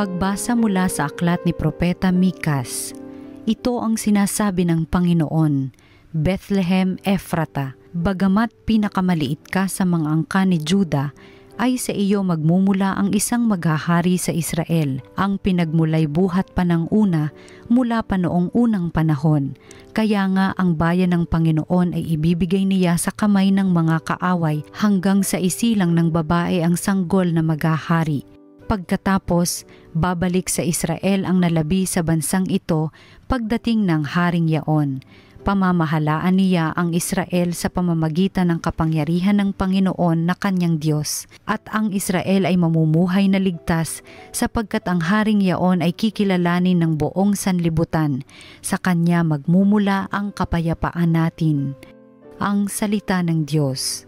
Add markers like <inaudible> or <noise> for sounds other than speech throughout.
Pagbasa mula sa aklat ni Propeta Mikas, ito ang sinasabi ng Panginoon, Bethlehem Ephrata, bagamat pinakamaliit ka sa mga angka ni Juda, ay sa iyo magmumula ang isang maghahari sa Israel, ang pinagmulay buhat pa ng una mula pa noong unang panahon. Kaya nga ang bayan ng Panginoon ay ibibigay niya sa kamay ng mga kaaway hanggang sa isilang ng babae ang sanggol na maghahari pagkatapos, babalik sa Israel ang nalabi sa bansang ito pagdating ng Haring Yaon. Pamamahalaan niya ang Israel sa pamamagitan ng kapangyarihan ng Panginoon na kanyang Diyos at ang Israel ay mamumuhay na ligtas sapagkat ang Haring Yaon ay kikilalanin ng buong sanlibutan. Sa kanya magmumula ang kapayapaan natin. Ang Salita ng Diyos.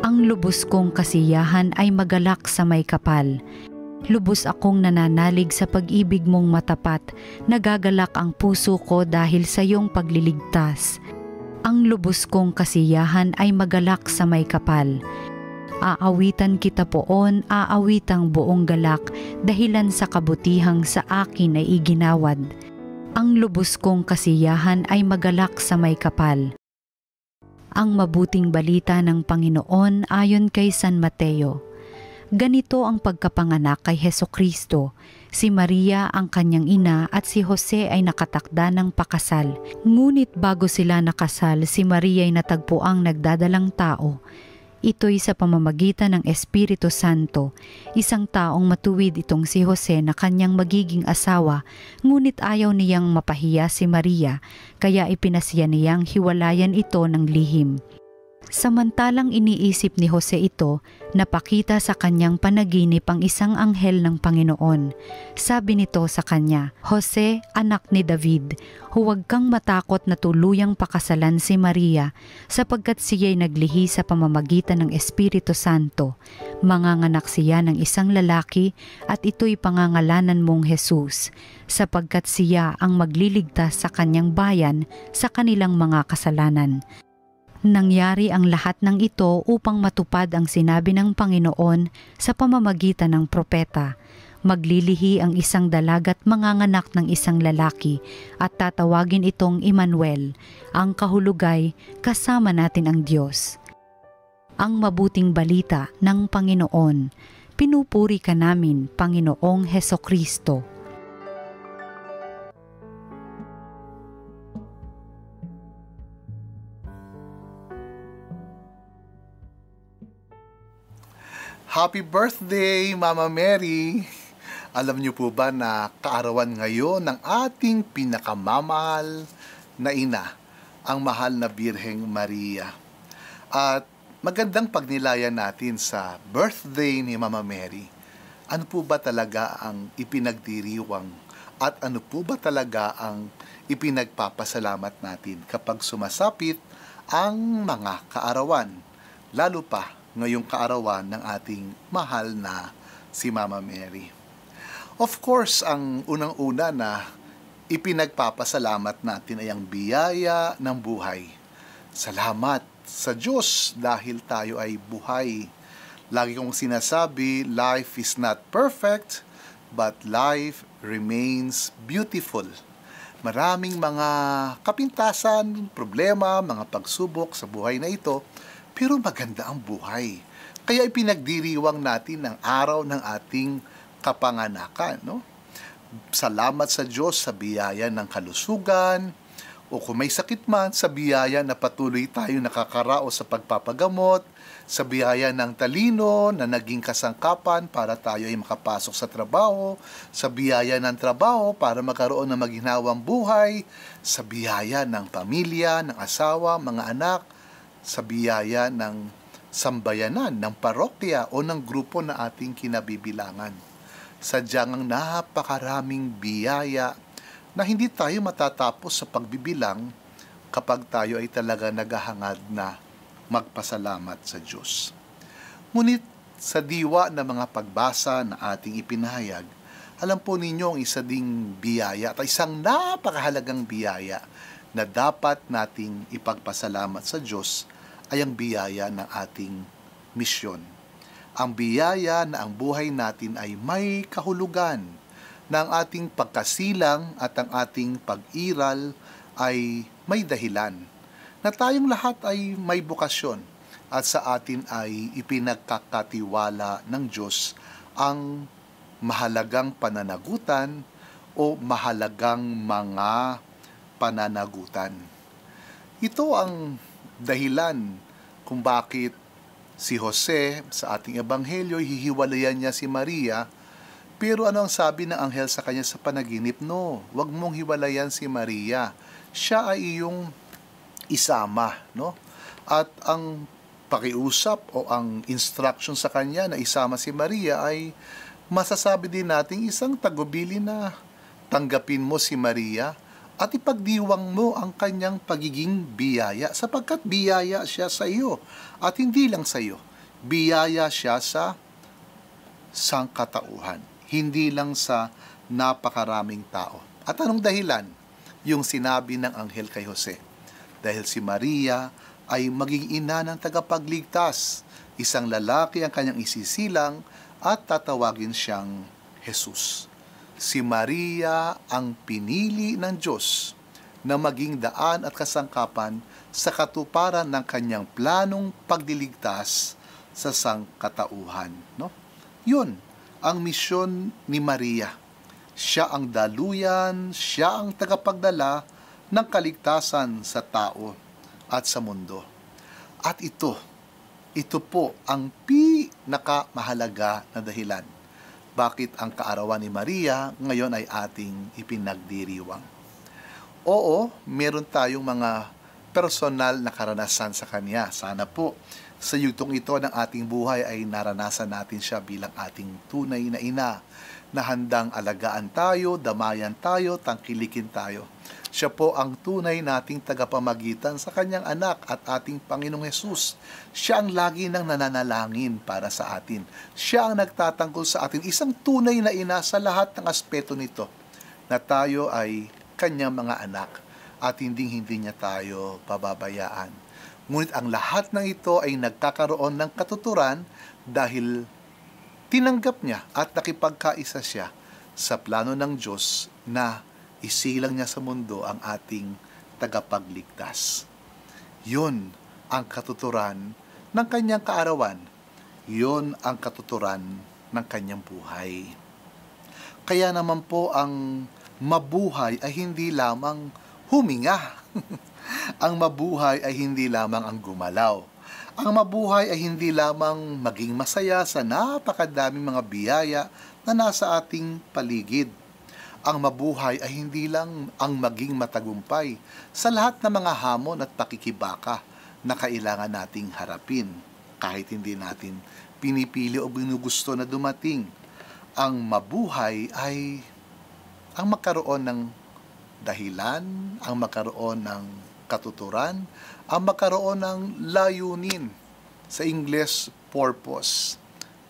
Ang lubos kong kasiyahan ay magalak sa may kapal. Lubos akong nananalig sa pag-ibig mong matapat, nagagalak ang puso ko dahil sa iyong pagliligtas. Ang lubos kong kasiyahan ay magalak sa may kapal. Aawitan kita poon, aawitang buong galak, dahilan sa kabutihang sa akin ay iginawad. Ang lubos kong kasiyahan ay magalak sa may kapal ang mabuting balita ng Panginoon ayon kay San Mateo. Ganito ang pagkapanganak kay Heso Kristo. Si Maria ang kanyang ina at si Jose ay nakatakda ng pakasal. Ngunit bago sila nakasal, si Maria ay natagpuang nagdadalang tao Ito'y sa pamamagitan ng Espiritu Santo, isang taong matuwid itong si Jose na kanyang magiging asawa, ngunit ayaw niyang mapahiya si Maria, kaya ipinasya niyang hiwalayan ito ng lihim. Samantalang iniisip ni Jose ito, napakita sa kanyang panaginip ang isang anghel ng Panginoon. Sabi nito sa kanya, Jose, anak ni David, huwag kang matakot na tuluyang pakasalan si Maria sapagkat siya'y naglihi sa pamamagitan ng Espiritu Santo. Manganganak siya ng isang lalaki at ito'y pangangalanan mong Jesus sapagkat siya ang magliligtas sa kanyang bayan sa kanilang mga kasalanan. Nangyari ang lahat ng ito upang matupad ang sinabi ng Panginoon sa pamamagitan ng propeta. Maglilihi ang isang dalagat manganganak ng isang lalaki at tatawagin itong Emmanuel, ang kahulugay kasama natin ang Diyos. Ang mabuting balita ng Panginoon, pinupuri ka namin, Panginoong Heso Kristo. Happy birthday, Mama Mary! Alam niyo po ba na kaarawan ngayon ng ating pinakamamahal na ina, ang mahal na Birheng Maria. At magandang pagnilayan natin sa birthday ni Mama Mary. Ano po ba talaga ang ipinagdiriwang at ano po ba talaga ang ipinagpapasalamat natin kapag sumasapit ang mga kaarawan, lalo pa ngayong kaarawan ng ating mahal na si Mama Mary. Of course, ang unang-una na ipinagpapasalamat natin ay ang biyaya ng buhay. Salamat sa Diyos dahil tayo ay buhay. Lagi kong sinasabi, life is not perfect, but life remains beautiful. Maraming mga kapintasan, problema, mga pagsubok sa buhay na ito, pero maganda ang buhay. Kaya ipinagdiriwang natin ang araw ng ating kapanganakan. No? Salamat sa Diyos sa biyaya ng kalusugan, o kung may sakit man, sa biyaya na patuloy tayo nakakaraos sa pagpapagamot, sa biyaya ng talino na naging kasangkapan para tayo ay makapasok sa trabaho, sa biyaya ng trabaho para magkaroon ng maginhawang buhay, sa biyaya ng pamilya, ng asawa, mga anak, sa biyaya ng sambayanan, ng parokya o ng grupo na ating kinabibilangan. Sadyang ang napakaraming biyaya na hindi tayo matatapos sa pagbibilang kapag tayo ay talaga naghahangad na magpasalamat sa Diyos. Ngunit sa diwa ng mga pagbasa na ating ipinahayag, alam po ninyo ang isa ding biyaya at isang napakahalagang biyaya na dapat nating ipagpasalamat sa Diyos ay ang biyaya ng ating misyon. Ang biyaya na ang buhay natin ay may kahulugan na ang ating pagkasilang at ang ating pag-iral ay may dahilan na tayong lahat ay may bukasyon at sa atin ay ipinagkakatiwala ng Diyos ang mahalagang pananagutan o mahalagang mga pananagutan. Ito ang dahilan kung bakit si Jose sa ating ebanghelyo hihiwalayan niya si Maria pero ano ang sabi ng anghel sa kanya sa panaginip? No, wag mong hiwalayan si Maria siya ay iyong isama, no? At ang pakiusap o ang instruction sa kanya na isama si Maria ay masasabi din nating isang tagubili na tanggapin mo si Maria at ipagdiwang mo ang kanyang pagiging biyaya sapagkat biyaya siya sa iyo at hindi lang sa iyo biyaya siya sa sangkatauhan hindi lang sa napakaraming tao at anong dahilan yung sinabi ng anghel kay Jose. Dahil si Maria ay maging ina ng tagapagligtas, isang lalaki ang kanyang isisilang at tatawagin siyang Jesus. Si Maria ang pinili ng Diyos na maging daan at kasangkapan sa katuparan ng kanyang planong pagdiligtas sa sangkatauhan. No? Yun ang misyon ni Maria siya ang daluyan, siya ang tagapagdala ng kaligtasan sa tao at sa mundo. At ito, ito po ang pinakamahalaga na dahilan bakit ang kaarawan ni Maria ngayon ay ating ipinagdiriwang. Oo, meron tayong mga personal na karanasan sa Kanya. Sana po sa yugtong ito ng ating buhay ay naranasan natin siya bilang ating tunay na ina na handang alagaan tayo, damayan tayo, tangkilikin tayo. Siya po ang tunay nating tagapamagitan sa kanyang anak at ating Panginoong Hesus. Siya ang lagi nang nananalangin para sa atin. Siya ang nagtatanggol sa atin. Isang tunay na ina sa lahat ng aspeto nito na tayo ay kanyang mga anak at hindi hindi niya tayo pababayaan. Ngunit ang lahat ng ito ay nagkakaroon ng katuturan dahil tinanggap niya at nakipagkaisa siya sa plano ng Diyos na isilang niya sa mundo ang ating tagapagligtas. Yun ang katuturan ng kanyang kaarawan. Yun ang katuturan ng kanyang buhay. Kaya naman po ang mabuhay ay hindi lamang huminga. <laughs> ang mabuhay ay hindi lamang ang gumalaw ang mabuhay ay hindi lamang maging masaya sa napakadaming mga biyaya na nasa ating paligid. Ang mabuhay ay hindi lang ang maging matagumpay sa lahat ng mga hamon at pakikibaka na kailangan nating harapin kahit hindi natin pinipili o ginugusto na dumating. Ang mabuhay ay ang magkaroon ng dahilan, ang magkaroon ng katuturan, ang magkaroon ng layunin, sa English, purpose,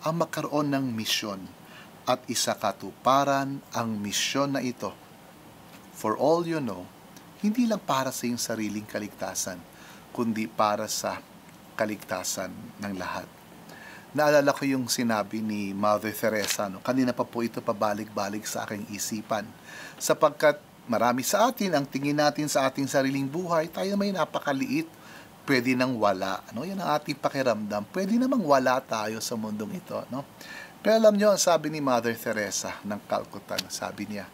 ang magkaroon ng misyon at isa katuparan ang misyon na ito. For all you know, hindi lang para sa iyong sariling kaligtasan, kundi para sa kaligtasan ng lahat. Naalala ko yung sinabi ni Mother Teresa, no? kanina pa po ito pabalik-balik sa aking isipan, sapagkat marami sa atin, ang tingin natin sa ating sariling buhay, tayo may napakaliit, pwede nang wala. No? Yan ang ating pakiramdam. Pwede namang wala tayo sa mundong ito. No? Pero alam nyo, ang sabi ni Mother Teresa ng Calcutta, sabi niya,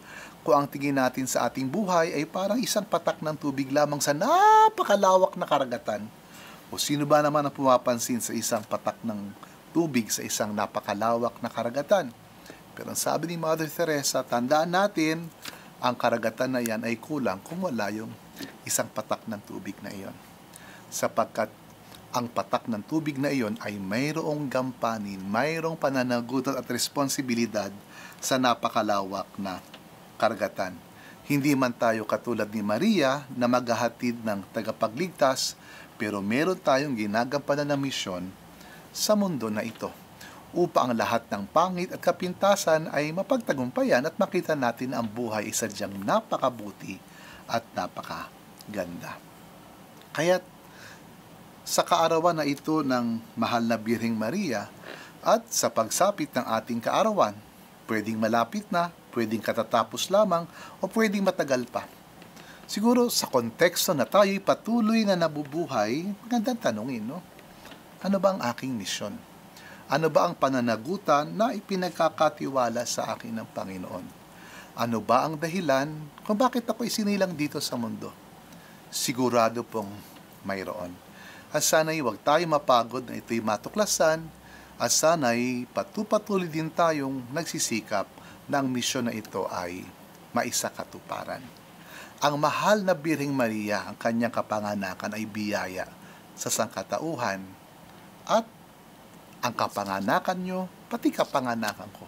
kung ang tingin natin sa ating buhay ay parang isang patak ng tubig lamang sa napakalawak na karagatan, o sino ba naman ang pumapansin sa isang patak ng tubig sa isang napakalawak na karagatan? Pero ang sabi ni Mother Teresa, tandaan natin, ang karagatan na yan ay kulang kung wala yung isang patak ng tubig na iyon. Sapagkat ang patak ng tubig na iyon ay mayroong gampanin, mayroong pananagutan at responsibilidad sa napakalawak na karagatan. Hindi man tayo katulad ni Maria na maghahatid ng tagapagligtas, pero meron tayong ginagampanan na misyon sa mundo na ito upang ang lahat ng pangit at kapintasan ay mapagtagumpayan at makita natin ang buhay ay sadyang napakabuti at napakaganda. Kaya sa kaarawan na ito ng mahal na Birhing Maria at sa pagsapit ng ating kaarawan, pwedeng malapit na, pwedeng katatapos lamang o pwedeng matagal pa. Siguro sa konteksto na tayo'y patuloy na nabubuhay, magandang tanungin, no? Ano ba ang aking misyon? Ano ba ang pananagutan na ipinagkakatiwala sa akin ng Panginoon? Ano ba ang dahilan kung bakit ako isinilang dito sa mundo? Sigurado pong mayroon. At sana'y huwag tayo mapagod na ito'y matuklasan at sana'y patupatuloy din tayong nagsisikap na ang misyon na ito ay maisakatuparan. Ang mahal na Birhing Maria, ang kanyang kapanganakan ay biyaya sa sangkatauhan at ang kapanganakan nyo, pati kapanganakan ko.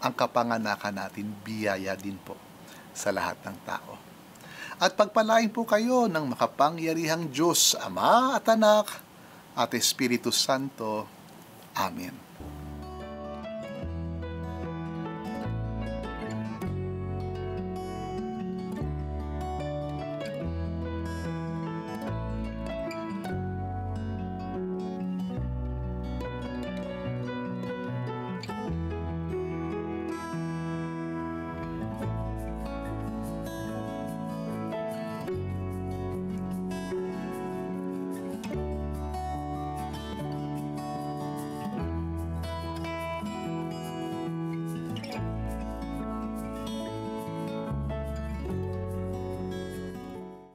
Ang kapanganakan natin, biyaya din po sa lahat ng tao. At pagpalain po kayo ng makapangyarihang Diyos, Ama at Anak at Espiritu Santo. Amen.